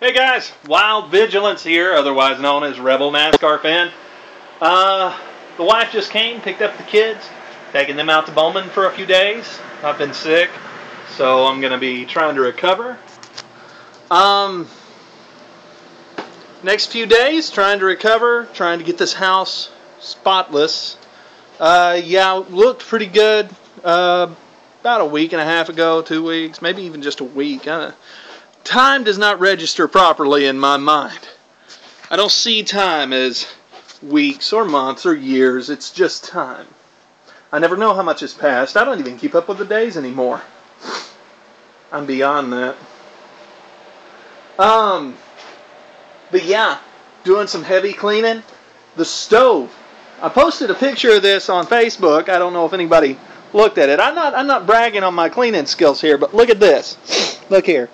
Hey guys, Wild Vigilance here, otherwise known as Rebel NASCAR fan. Uh, the wife just came, picked up the kids, taking them out to Bowman for a few days. I've been sick, so I'm going to be trying to recover. Um, next few days, trying to recover, trying to get this house spotless. Uh, yeah, looked pretty good uh, about a week and a half ago, two weeks, maybe even just a week. Uh, time does not register properly in my mind. I don't see time as weeks or months or years. It's just time. I never know how much has passed. I don't even keep up with the days anymore. I'm beyond that. Um, but yeah, doing some heavy cleaning. The stove. I posted a picture of this on Facebook. I don't know if anybody looked at it. I'm not I'm not bragging on my cleaning skills here, but look at this. Look here.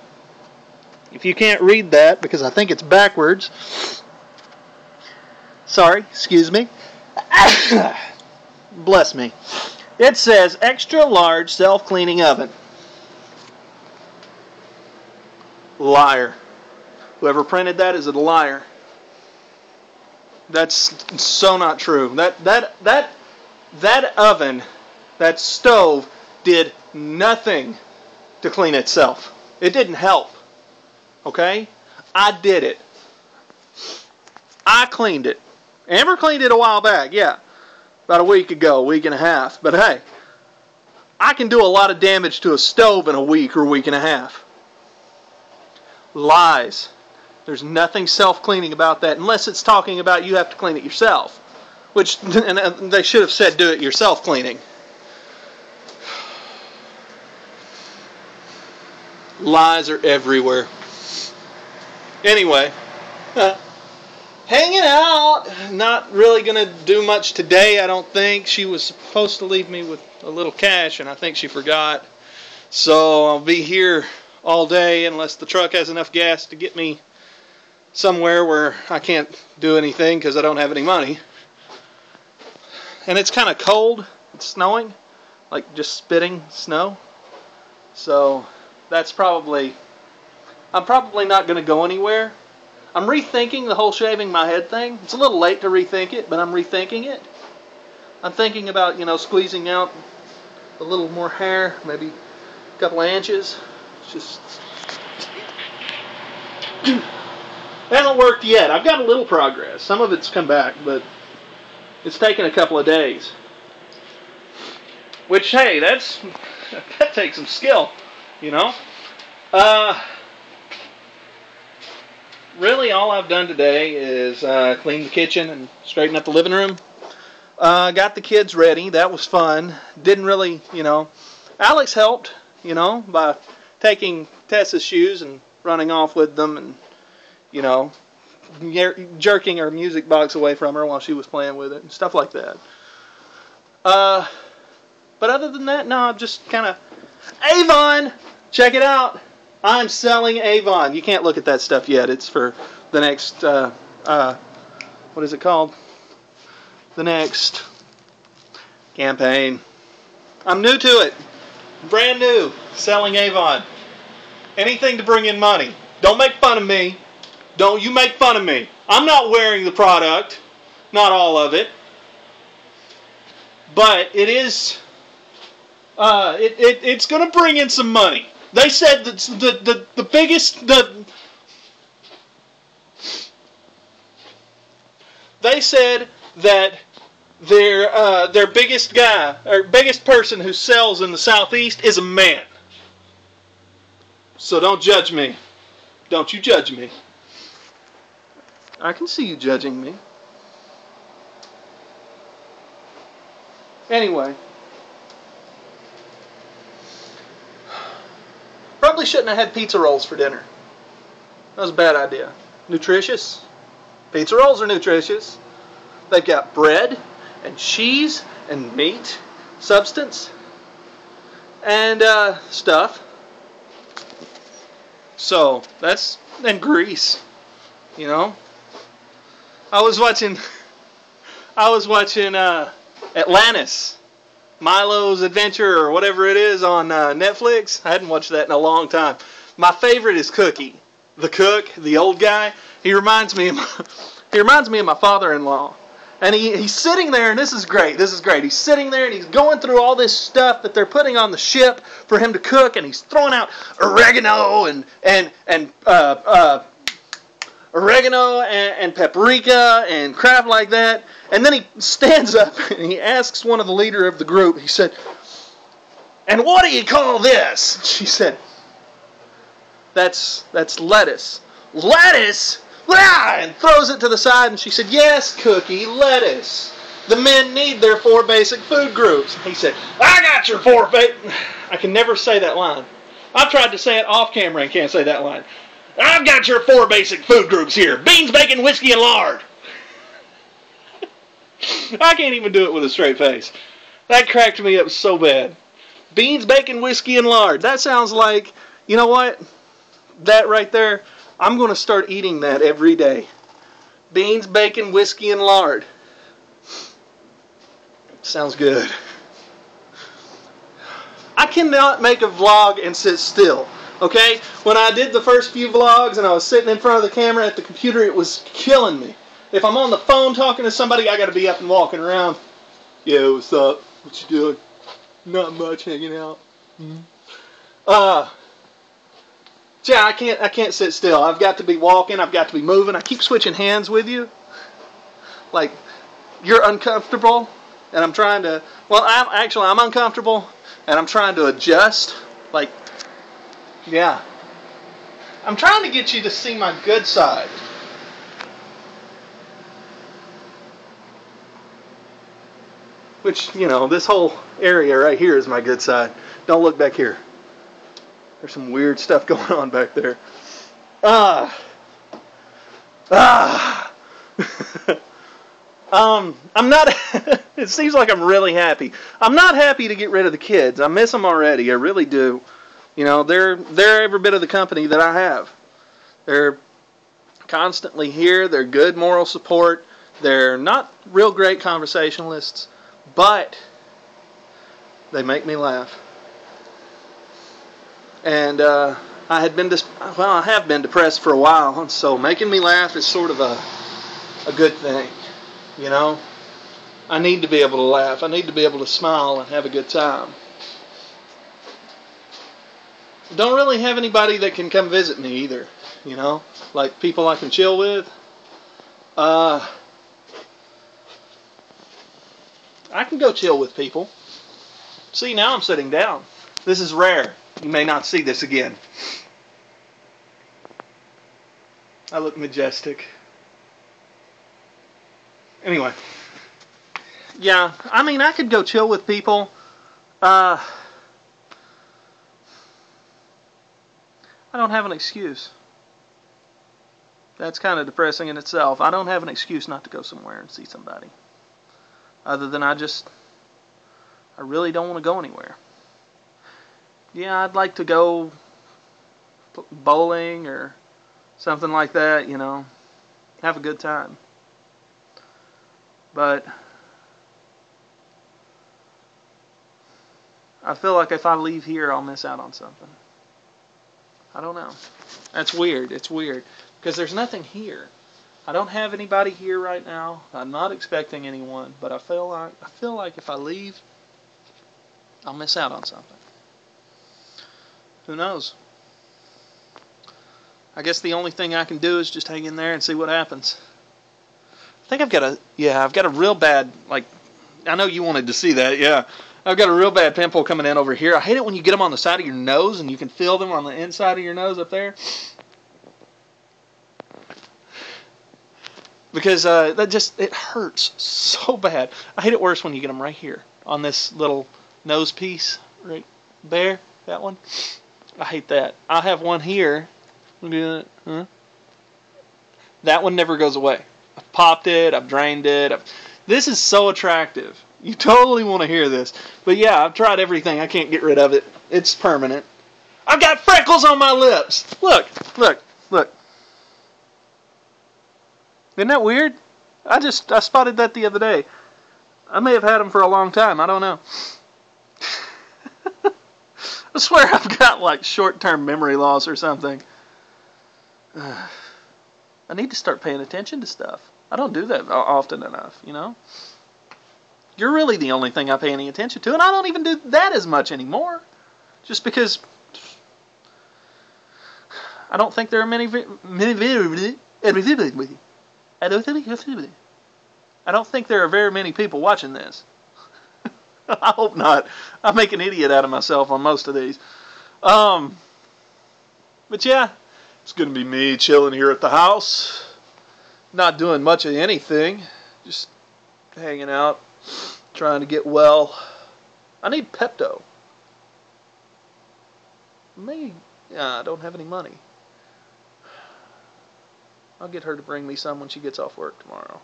If you can't read that because I think it's backwards. Sorry, excuse me. Bless me. It says extra large self-cleaning oven. Liar. Whoever printed that is a liar. That's so not true. That that that that oven, that stove did nothing to clean itself. It didn't help. Okay? I did it. I cleaned it. Amber cleaned it a while back, yeah. About a week ago, a week and a half. But hey, I can do a lot of damage to a stove in a week or a week and a half. Lies. There's nothing self-cleaning about that unless it's talking about you have to clean it yourself. Which and they should have said do it yourself cleaning. Lies are everywhere. Anyway, hanging out. Not really going to do much today, I don't think. She was supposed to leave me with a little cash, and I think she forgot. So I'll be here all day unless the truck has enough gas to get me somewhere where I can't do anything because I don't have any money. And it's kind of cold. It's snowing, like just spitting snow. So that's probably, I'm probably not going to go anywhere. I'm rethinking the whole shaving my head thing. It's a little late to rethink it, but I'm rethinking it. I'm thinking about, you know, squeezing out a little more hair, maybe a couple of inches. It's just hasn't worked yet. I've got a little progress. Some of it's come back, but it's taken a couple of days. Which, hey, that's that takes some skill, you know. Uh, really, all I've done today is uh, clean the kitchen and straighten up the living room. Uh, got the kids ready. That was fun. Didn't really, you know. Alex helped, you know, by taking Tessa's shoes and running off with them and you know, jerking her music box away from her while she was playing with it and stuff like that. Uh, but other than that, no, I'm just kind of Avon. Check it out. I'm selling Avon. You can't look at that stuff yet. It's for the next. Uh, uh, what is it called? The next campaign. I'm new to it. Brand new. Selling Avon. Anything to bring in money. Don't make fun of me. Don't you make fun of me. I'm not wearing the product, not all of it. But it is, uh, it, it, it's going to bring in some money. They said that the, the, the biggest, the, they said that their, uh, their biggest guy, or biggest person who sells in the Southeast is a man. So don't judge me. Don't you judge me. I can see you judging me. Anyway. Probably shouldn't have had pizza rolls for dinner. That was a bad idea. Nutritious. Pizza rolls are nutritious. They've got bread and cheese and meat, substance, and uh, stuff. So that's and grease, you know. I was watching. I was watching uh, Atlantis, Milo's Adventure or whatever it is on uh, Netflix. I hadn't watched that in a long time. My favorite is Cookie. the cook, the old guy, he reminds me of my, he reminds me of my father-in-law. And he, he's sitting there, and this is great. This is great. He's sitting there, and he's going through all this stuff that they're putting on the ship for him to cook, and he's throwing out oregano and and and uh, uh, oregano and, and paprika and crap like that. And then he stands up and he asks one of the leader of the group. He said, "And what do you call this?" She said, "That's that's lettuce." Lettuce? Ah, and throws it to the side and she said, Yes, Cookie, lettuce. The men need their four basic food groups. He said, I got your four basic. I can never say that line. I've tried to say it off camera and can't say that line. I've got your four basic food groups here beans, bacon, whiskey, and lard. I can't even do it with a straight face. That cracked me up so bad. Beans, bacon, whiskey, and lard. That sounds like, you know what? That right there I'm going to start eating that every day. Beans, bacon, whiskey, and lard. Sounds good. I cannot make a vlog and sit still. Okay? When I did the first few vlogs and I was sitting in front of the camera at the computer, it was killing me. If I'm on the phone talking to somebody, I got to be up and walking around. Yeah, what's up? What you doing? Not much, hanging out. Mm -hmm. Uh, yeah, I can't I can't sit still. I've got to be walking, I've got to be moving. I keep switching hands with you. Like you're uncomfortable and I'm trying to well, I'm actually I'm uncomfortable and I'm trying to adjust. Like yeah. I'm trying to get you to see my good side. Which, you know, this whole area right here is my good side. Don't look back here. There's some weird stuff going on back there. Ah. Ah. um, I'm not. it seems like I'm really happy. I'm not happy to get rid of the kids. I miss them already. I really do. You know, they're they're every bit of the company that I have. They're constantly here. They're good moral support. They're not real great conversationalists, but they make me laugh and uh, I had been dis- well, I have been depressed for a while, and so making me laugh is sort of a a good thing, you know. I need to be able to laugh. I need to be able to smile and have a good time. Don't really have anybody that can come visit me either, you know, like people I can chill with. Uh, I can go chill with people. See, now I'm sitting down. This is rare. You may not see this again. I look majestic. Anyway. Yeah, I mean, I could go chill with people. Uh, I don't have an excuse. That's kind of depressing in itself. I don't have an excuse not to go somewhere and see somebody. Other than I just, I really don't want to go anywhere yeah, I'd like to go bowling or something like that, you know, have a good time. But I feel like if I leave here, I'll miss out on something. I don't know. That's weird. It's weird because there's nothing here. I don't have anybody here right now. I'm not expecting anyone, but I feel like I feel like if I leave, I'll miss out on something. Who knows? I guess the only thing I can do is just hang in there and see what happens. I think I've got a yeah, I've got a real bad like I know you wanted to see that, yeah. I've got a real bad pimple coming in over here. I hate it when you get them on the side of your nose and you can feel them on the inside of your nose up there. Because uh, that just it hurts so bad. I hate it worse when you get them right here on this little nose piece right there, that one. I hate that. I have one here. That one never goes away. I've popped it. I've drained it. I've... This is so attractive. You totally want to hear this. But yeah, I've tried everything. I can't get rid of it. It's permanent. I've got freckles on my lips. Look, look, look. Isn't that weird? I just I spotted that the other day. I may have had them for a long time. I don't know. I swear I've got like short-term memory loss or something. I need to start paying attention to stuff. I don't do that often enough, you know? You're really the only thing I pay any attention to, and I don't even do that as much anymore. Just because I don't think there are many many I don't think I don't think there are very many people watching this. I hope not. I make an idiot out of myself on most of these. Um, but yeah, it's going to be me chilling here at the house. Not doing much of anything. Just hanging out, trying to get well. I need Pepto. Me, yeah, I don't have any money. I'll get her to bring me some when she gets off work tomorrow.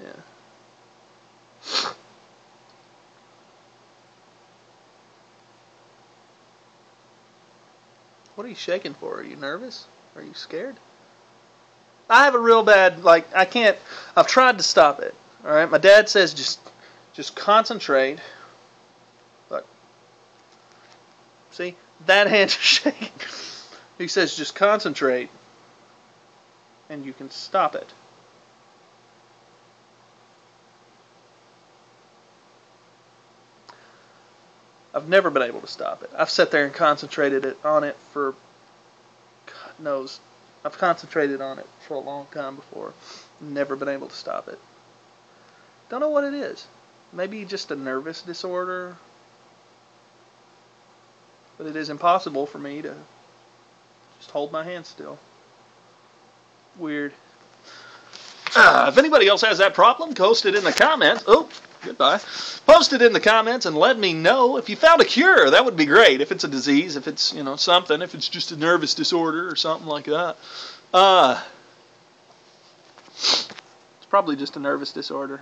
Yeah. What are you shaking for? Are you nervous? Are you scared? I have a real bad like I can't I've tried to stop it. All right? My dad says just just concentrate. Look. See? That hand's shaking. He says just concentrate and you can stop it. I've never been able to stop it. I've sat there and concentrated it on it for God knows. I've concentrated on it for a long time before. Never been able to stop it. Don't know what it is. Maybe just a nervous disorder. But it is impossible for me to just hold my hand still. Weird. Uh, if anybody else has that problem, post it in the comments. Oh, Goodbye. Post it in the comments and let me know if you found a cure. That would be great. If it's a disease, if it's, you know, something, if it's just a nervous disorder or something like that. Uh, it's probably just a nervous disorder.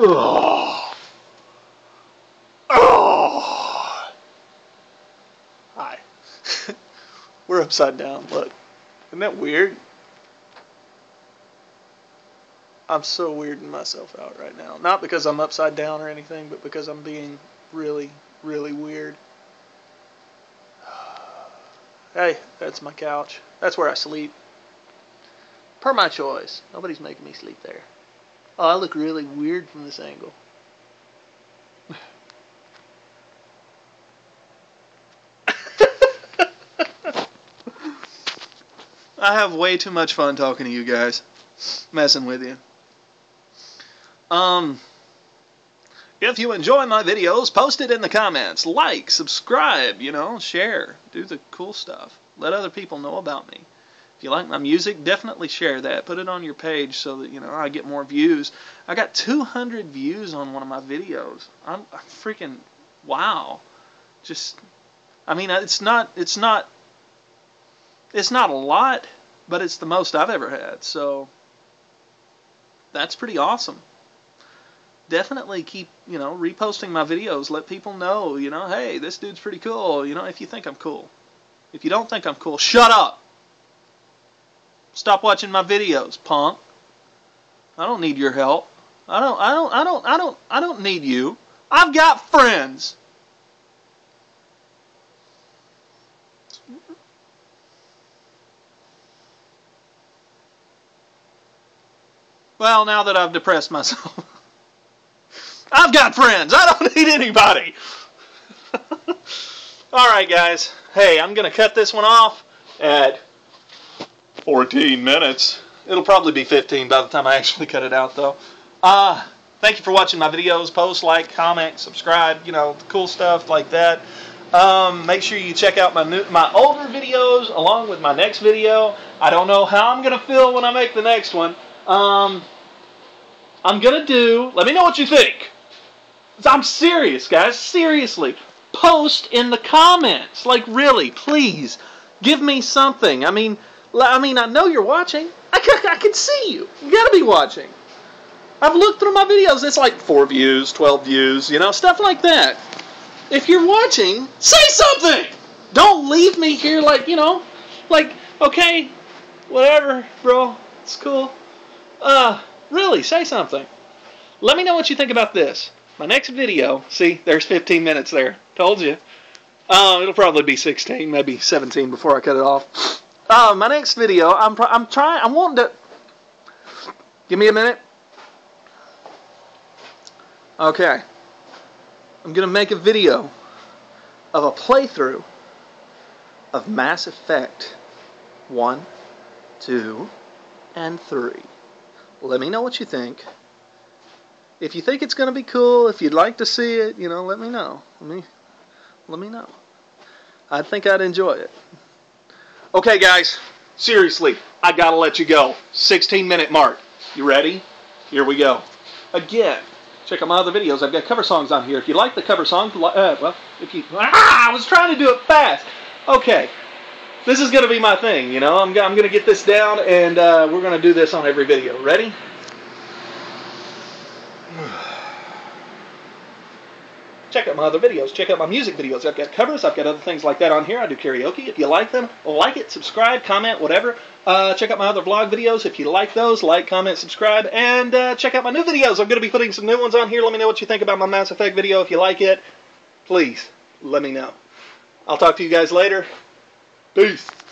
Oh. Oh. Hi. Upside down. Look. Isn't that weird? I'm so weirding myself out right now. Not because I'm upside down or anything, but because I'm being really, really weird. Hey, that's my couch. That's where I sleep. Per my choice. Nobody's making me sleep there. Oh, I look really weird from this angle. I have way too much fun talking to you guys, messing with you. Um, if you enjoy my videos, post it in the comments. Like, subscribe, you know, share. Do the cool stuff. Let other people know about me. If you like my music, definitely share that. Put it on your page so that, you know, I get more views. I got 200 views on one of my videos. I'm, I'm freaking, wow. Just, I mean, it's not, it's not it's not a lot, but it's the most I've ever had. So that's pretty awesome. Definitely keep, you know, reposting my videos. Let people know, you know, hey, this dude's pretty cool. You know, if you think I'm cool. If you don't think I'm cool, shut up. Stop watching my videos, punk. I don't need your help. I don't I don't I don't I don't I don't need you. I've got friends. Well, now that I've depressed myself, I've got friends. I don't need anybody. All right, guys. Hey, I'm going to cut this one off at 14 minutes. It'll probably be 15 by the time I actually cut it out, though. Uh, thank you for watching my videos. Post, like, comment, subscribe, you know, cool stuff like that. Um, make sure you check out my new, my older videos along with my next video. I don't know how I'm going to feel when I make the next one. Um, I'm gonna do. Let me know what you think. I'm serious, guys. Seriously, post in the comments. Like, really, please, give me something. I mean, I mean, I know you're watching. I can, I can see you. You gotta be watching. I've looked through my videos. It's like four views, twelve views, you know, stuff like that. If you're watching, say something. Don't leave me here like you know, like okay, whatever, bro. It's cool. Uh, really, say something. Let me know what you think about this. my next video, see, there's 15 minutes there. Told you. Uh, it'll probably be 16, maybe 17 before I cut it off. Uh, my next video, I'm I'm trying, I'm wanting to. Give me a minute. Okay. I'm gonna make a video of a playthrough of Mass Effect 1, 2, and 3. Let me know what you think. If you think it's going to be cool, if you'd like to see it, you know, let me know. Let me let me know. I think I'd enjoy it. Okay, guys. Seriously, I got to let you go. 16 minute mark. You ready? Here we go. Again, check out my other videos. I've got cover songs on here. If you like the cover song, uh, well, if you ah, I was trying to do it fast. Okay. This is going to be my thing, you know. I'm, I'm going to get this down, and uh, we're going to do this on every video. Ready? check out my other videos. Check out my music videos. I've got covers. I've got other things like that on here. I do karaoke. If you like them, like it, subscribe, comment, whatever. Uh, check out my other vlog videos. If you like those, like, comment, subscribe, and uh, check out my new videos. I'm going to be putting some new ones on here. Let me know what you think about my Mass Effect video. If you like it, please let me know. I'll talk to you guys later. Peace.